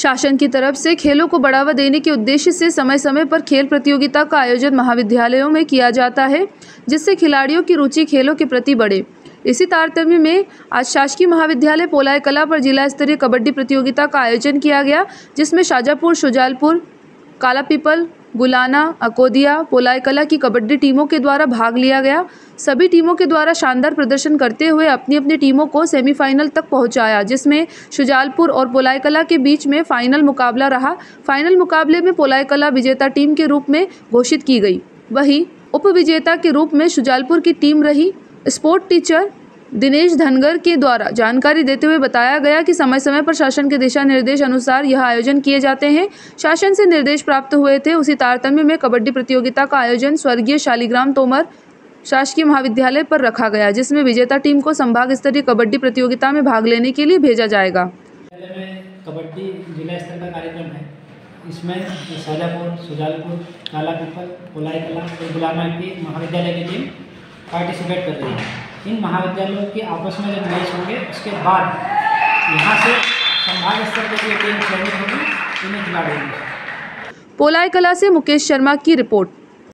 शासन की तरफ़ से खेलों को बढ़ावा देने के उद्देश्य से समय समय पर खेल प्रतियोगिता का आयोजन महाविद्यालयों में किया जाता है, जिससे खिलाड़ियों की रुचि खेलों के प्रति बढ़े। इसी तारतम्य में आज शासकीय महाविद्यालय पोलाय कला पर जिला स्तरीय कबड्डी प्रतियोगिता का आयोजन किया गया, जिसमें शाजापुर, शुजालपुर, काला पीपल गुलाना अकोदिया पोलायकला की कबड्डी टीमों के द्वारा भाग लिया गया। सभी टीमों के द्वारा शानदार प्रदर्शन करते हुए अपनी अपनी टीमों को सेमीफाइनल तक पहुँचाया, जिसमें शुजालपुर और पोलायकला के बीच में फाइनल मुकाबला रहा। फाइनल मुकाबले में पोलायकला विजेता टीम के रूप में घोषित की गई। वहीं उप के रूप में शुजालपुर की टीम रही। स्पोर्ट टीचर दिनेश धनगर के द्वारा जानकारी देते हुए बताया गया कि समय समय पर शासन के दिशा निर्देश अनुसार यह आयोजन किए जाते हैं। शासन से निर्देश प्राप्त हुए थे। उसी तारतम्य में कबड्डी प्रतियोगिता का आयोजन स्वर्गीय शालिग्राम तोमर शासकीय महाविद्यालय पर रखा गया, जिसमें विजेता टीम को संभाग स्तरीय कबड्डी प्रतियोगिता में भाग लेने के लिए भेजा जाएगा। कबड्डी जिला स्तर का कार्यक्रम है। इसमें शाजापुर सुजालपुर काला कला महाविद्यालय की टीम पार्टिसिपेट कर रही है। इन महाविद्यालयों के आपस में जब मैच होंगे, उसके बाद यहाँ से संभाग स्तर पर जो टीम चयनित होगी इन्हें खिलाड़ी पोलाई कला से मुकेश शर्मा की रिपोर्ट।